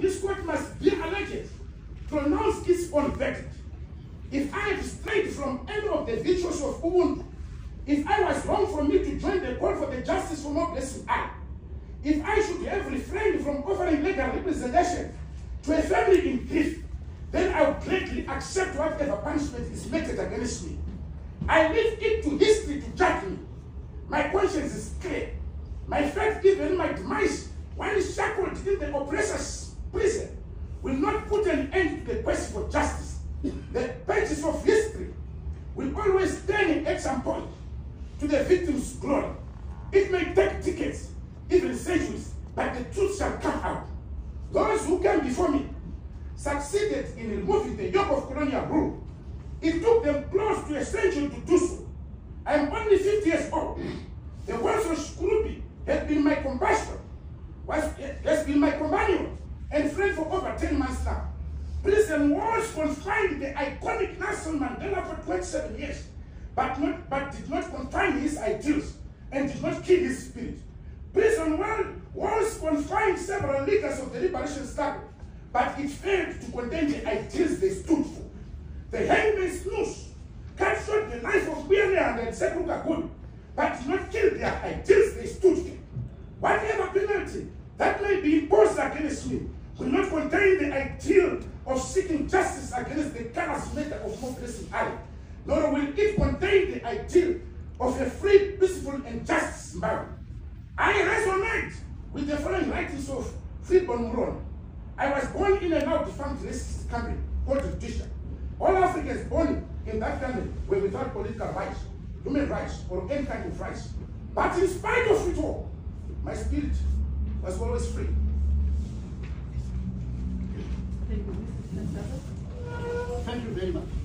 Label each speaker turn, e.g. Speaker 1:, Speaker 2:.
Speaker 1: this court must be alleged, pronounce its own verdict. If I have strayed from any of the virtues of Ubuntu, if I was wrong for me to join the call for the justice for Moreblessing Ali, if I should have refrained from offering legal representation to a family in grief, then I will gladly accept whatever punishment is meted against me. I leave it to history to judge me. My conscience is clear. My faith given my demise, while shackled in the oppressor's put an end to the quest for justice. The pages of history will always turn at some point to the victim's glory. It may take decades, even centuries, but the truth shall come out. Those who came before me succeeded in removing the yoke of colonial rule. It took them close to a century to do so. I am only 50 years old. The words of Chikurubi has been my compassion, was, has been my companion and friend for over 10 months now. Prison walls confined the iconic Nelson Mandela for 27 years, but, not, but did not confine his ideals and did not kill his spirit. Prison walls confined several leaders of the liberation struggle, but it failed to contain the ideals they stood for. The hangman's noose cut short the life of Mbuya Nehanda and Sekuru Kaguvi, but did not kill their ideals they stood for. Whatever penalty that may be imposed against me will not contain the ideal of seeking justice against the callous matter of Moreblessing Ali, nor will it contain the ideal of a free, peaceful, and just Zimbabwe. I resonate with the following writings of Freeborn Muron. I was born in a now defunct racist country called Rhodesia. All Africans born in that country were without political rights, human rights, or any kind of rights. But in spite of it all, my spirit was always free. Very much.